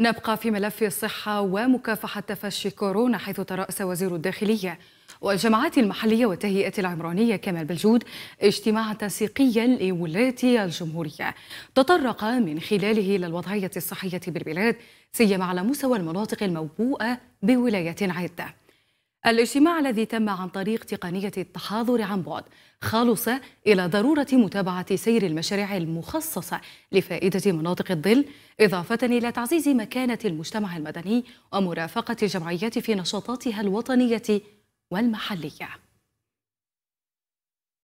نبقى في ملف الصحة ومكافحة تفشي كورونا حيث ترأس وزير الداخلية والجماعات المحلية والتهيئة العمرانية كمال بالجود اجتماعا تنسيقيا لولاية الجمهورية. تطرق من خلاله إلى الوضعية الصحية بالبلاد سيما على مستوى المناطق الموبوءة بولاية عدة. الاجتماع الذي تم عن طريق تقنية التحاضر عن بعد خالص إلى ضرورة متابعة سير المشاريع المخصصة لفائدة مناطق الظل إضافة إلى تعزيز مكانة المجتمع المدني ومرافقة الجمعيات في نشاطاتها الوطنية والمحلية.